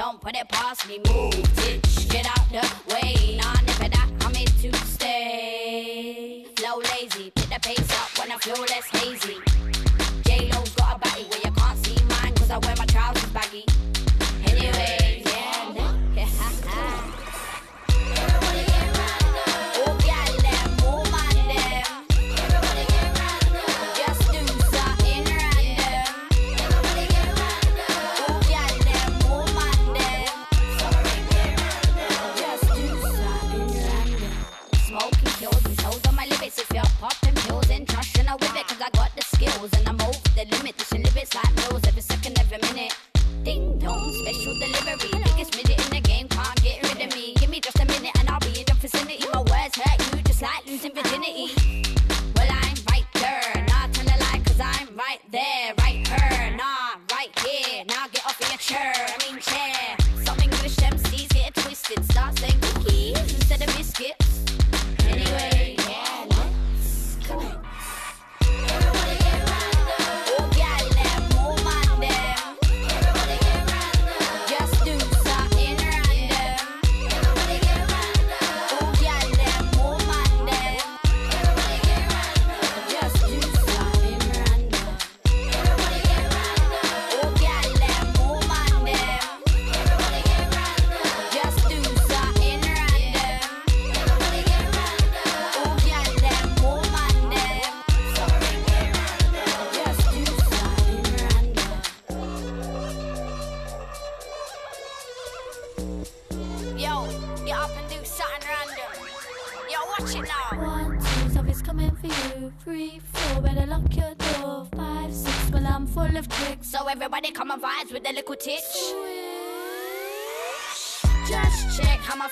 don't put it past me. Move, bitch, get out the way. Nah, never that, I'm here to stay. Flow lazy, pick the pace up when I feel less hazy. J-Lo's got a body where you can't see mine, cause I wear my trousers baggy. And shows on my lyrics. If you're popping pills and trusting, I whip it, cause I got the skills. And I'm over the limit. Dishing lyrics like meals every second, every minute. Ding dong, special delivery. Biggest midget in the game, can't get rid of me. Give me just a minute and I'll be in your vicinity. My words hurt you just like losing virginity. Well, I'm right there, not tell a lie, cause I'm right there, right her, nah, right here. Now get off of your chair. Get up and do something random. Yo, watch it now. One, two, something's coming for you. Three, four, better lock your door. Five, six, well, I'm full of tricks. So everybody come and vibes with the little titch. Switch. Just check how my